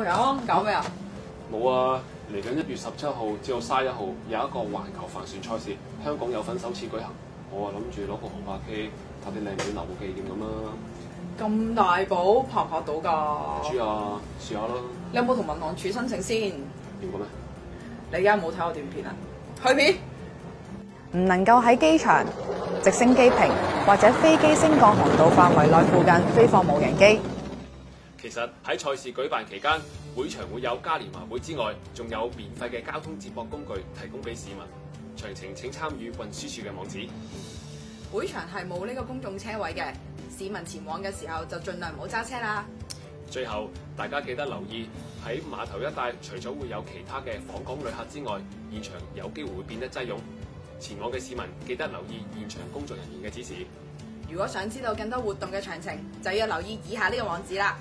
喂，阿安搞咩啊？冇啊！嚟緊一月十七號至到卅一號有一個環球帆船賽事，香港有份首次舉行。我啊諗住攞個航拍機拍啲靚片留個紀念咁啦。咁大寶拍唔拍到㗎？知啊，試下啦。你有冇同民航處申請先？要嘅咩？你而家有冇睇我短片啊？去片。唔能夠喺機場、直升機坪或者飛機升降航道範圍內附近飛放無人機。其實喺賽事舉辦期間，會場會有嘉年華會之外，仲有免費嘅交通接駁工具提供俾市民。詳情請參與運輸署嘅網址。會場係冇呢個公眾車位嘅，市民前往嘅時候就盡量唔好揸車啦。最後，大家記得留意喺碼頭一帶，除咗會有其他嘅訪港旅客之外，現場有機會會變得擠擁。前往嘅市民記得留意現場工作人員嘅指示。如果想知道更多活動嘅詳情，就要留意以下呢個網址啦。